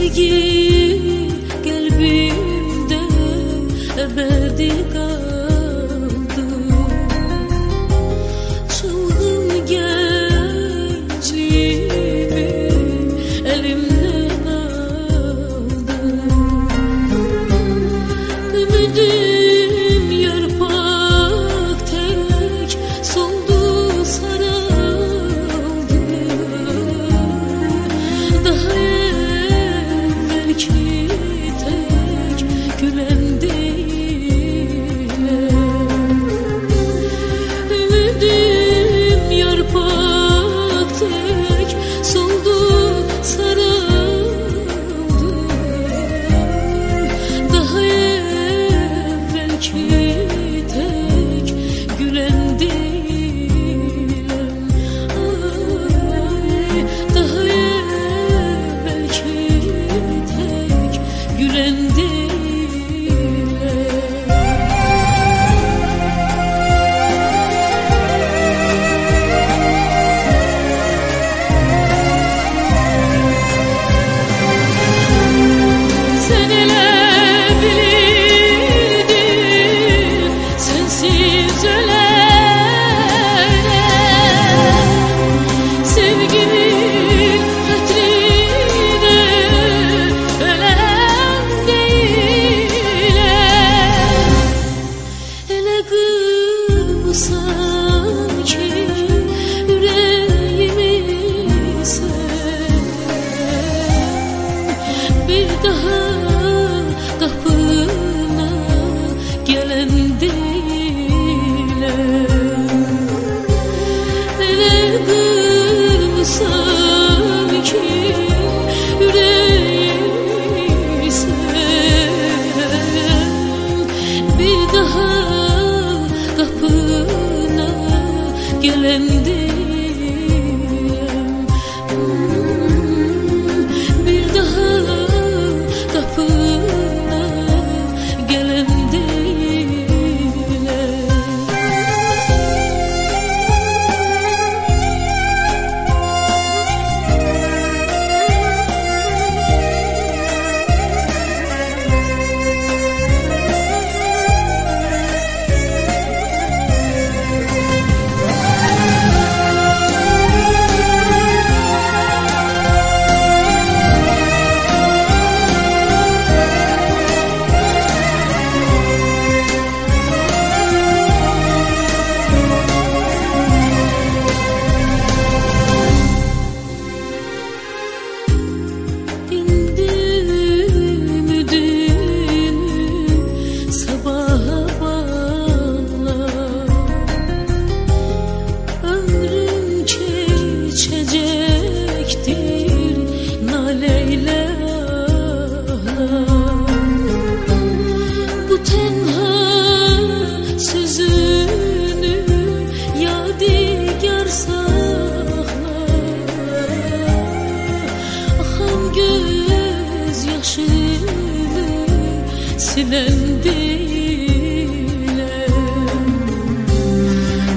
sevgi kalbimde ebedi kal.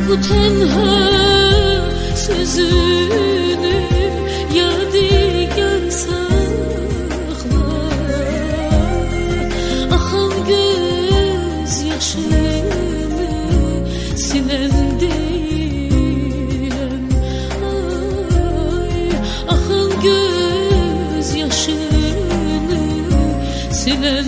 bu tenha sözünü yadigar sakla Akan göz yaşını sinen değilim Ay, göz yaşını sinen